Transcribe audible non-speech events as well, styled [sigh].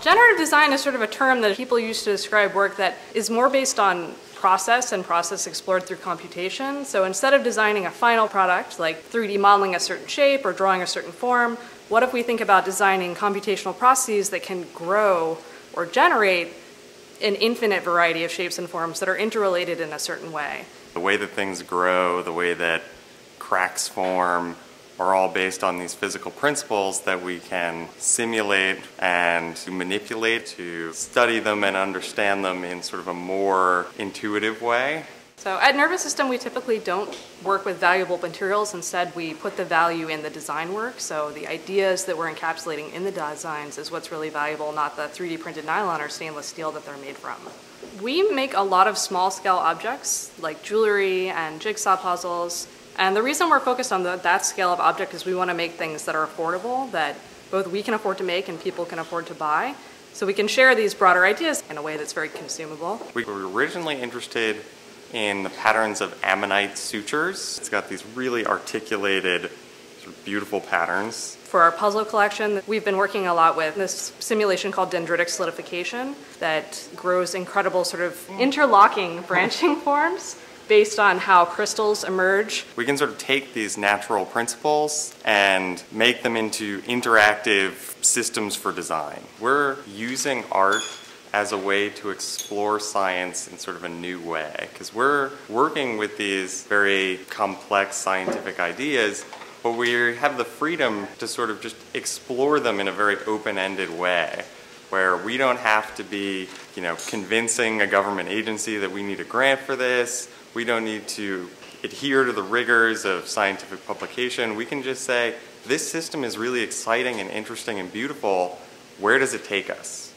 Generative design is sort of a term that people use to describe work that is more based on process and process explored through computation. So instead of designing a final product, like 3D modeling a certain shape or drawing a certain form, what if we think about designing computational processes that can grow or generate an infinite variety of shapes and forms that are interrelated in a certain way? The way that things grow, the way that cracks form, are all based on these physical principles that we can simulate and manipulate to study them and understand them in sort of a more intuitive way. So at Nervous System, we typically don't work with valuable materials. Instead, we put the value in the design work. So the ideas that we're encapsulating in the designs is what's really valuable, not the 3D printed nylon or stainless steel that they're made from. We make a lot of small scale objects like jewelry and jigsaw puzzles and the reason we're focused on the, that scale of object is we want to make things that are affordable, that both we can afford to make and people can afford to buy. So we can share these broader ideas in a way that's very consumable. We were originally interested in the patterns of ammonite sutures. It's got these really articulated, sort of beautiful patterns. For our puzzle collection, we've been working a lot with this simulation called dendritic solidification that grows incredible sort of interlocking branching [laughs] forms based on how crystals emerge. We can sort of take these natural principles and make them into interactive systems for design. We're using art as a way to explore science in sort of a new way because we're working with these very complex scientific ideas but we have the freedom to sort of just explore them in a very open-ended way where we don't have to be, you know, convincing a government agency that we need a grant for this we don't need to adhere to the rigors of scientific publication. We can just say, this system is really exciting and interesting and beautiful. Where does it take us?